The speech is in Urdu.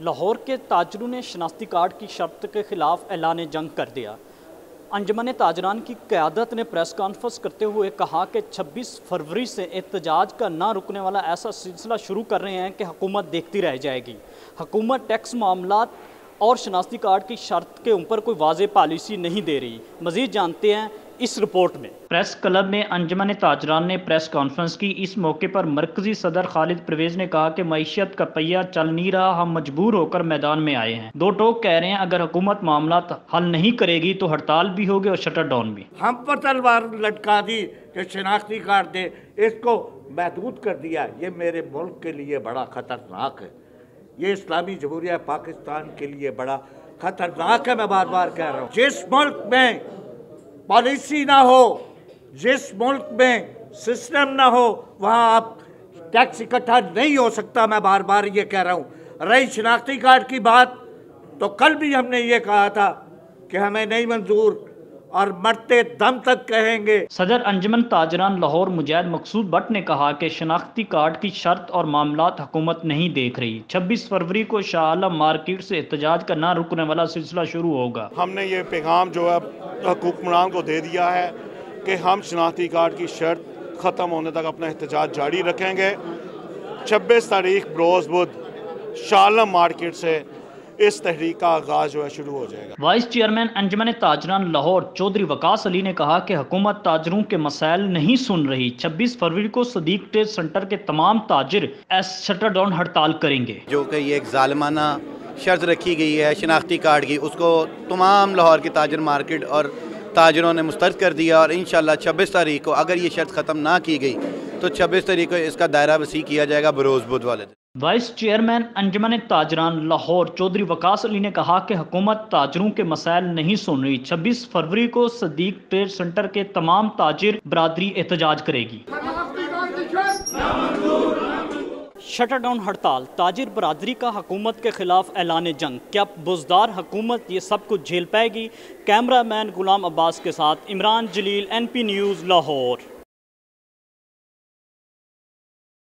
لاہور کے تاجروں نے شناختی کارڈ کی شرط کے خلاف اعلان جنگ کر دیا۔ انجمن تاجران کی قیادت نے پریس کانفرنس کرتے ہوئے کہا کہ چھبیس فروری سے احتجاج کا نہ رکنے والا ایسا سلسلہ شروع کر رہے ہیں کہ حکومت دیکھتی رہ جائے گی۔ حکومت ٹیکس معاملات اور شناختی کارڈ کی شرط کے اوپر کوئی واضح پالیسی نہیں دے رہی۔ مزید جانتے ہیں اس رپورٹ میں۔ پریس کلب میں انجمن تاجران نے پریس کانفرنس کی اس موقع پر مرکزی صدر خالد پرویز نے کہا کہ معیشت کا پہیہ چل نہیں رہا ہم مجبور ہو کر میدان میں آئے ہیں۔ دو ٹوک کہہ رہے ہیں اگر حکومت معاملات حل نہیں کرے گی تو ہڑتال بھی ہوگی اور شٹر ڈاؤن بھی۔ ہم پر تلوار لٹکا دی کہ شناختی کارڈ دے اس کو محدود کر دیا۔ یہ میرے ملک کے لیے بڑا خطرناک ہے۔ یہ اسلامی جمہوریہ پاکستان کے لیے بڑا خطرناک ہے میں بار بار کہہ رہا ہوں۔ جس ملک میں پالیسی نہ ہو، جس ملک میں سسٹم نہ ہو، وہاں آپ ٹیکس اکٹھا نہیں ہو سکتا، میں بار بار یہ کہہ رہا ہوں۔ رہی شناختی کارڈ کی بات تو کل بھی ہم نے یہ کہا تھا کہ ہمیں نہیں منظور۔ اور مرتے دم تک کہیں گے۔ صدر انجمن تاجران لاہور مجاہد مقصود بٹ نے کہا کہ شناختی کارڈ کی شرط اور معاملات حکومت نہیں دیکھ رہی۔ چھبیس فروری کو شاہ عالم مارکیٹ سے احتجاج کا نہ رکنے والا سلسلہ شروع ہوگا۔ ہم نے یہ پیغام جو ہے حکمران کو دے دیا ہے کہ ہم شناختی کارڈ کی شرط ختم ہونے تک اپنا احتجاج جاری رکھیں گے۔ چھبیس تاریخ بروز بدھ شالم مارکیٹ سے اس تحریک کا آغاز جو ہے شروع ہو جائے گا۔ وائس چیئرمین انجمن تاجران لاہور چودری وکاس علی نے کہا کہ حکومت تاجروں کے مسائل نہیں سن رہی۔ چھبیس فروری کو صدیق ٹریڈ سنٹر کے تمام تاجر ایس شٹر ڈاؤن ہڑتال کریں گے۔ جو کہ یہ ایک ظالمانہ شرط رکھی گئی ہے شناختی کارڈ کی اس کو تمام لاہور کی تاجر مارکیٹ اور تاجروں نے مسترد کر دیا اور انشاءاللہ چھبیس تاریخ کو اگر یہ شرط ختم نہ کی گئی تو چھبیس تاریخ کو اس کا دائرہ وسیع کیا جائے گا بروز بدھ والے دن وائس چیئرمین انجمن تاجران لاہور چودری وکاس علی نے کہا کہ حکومت تاجروں کے مسائل نہیں سن رہی۔ چھبیس فروری کو صدیق ٹریڈ سنٹر کے تمام تاجر برادری احتجاج کرے گی۔ شٹر ڈاؤن ہڑتال، تاجر برادری کا حکومت کے خلاف اعلان جنگ۔ کیا بزدار حکومت یہ سب کچھ جھیل پائے گی؟ کیمرہ مین غلام عباس کے ساتھ Imran Jalil, N P News, Lahore.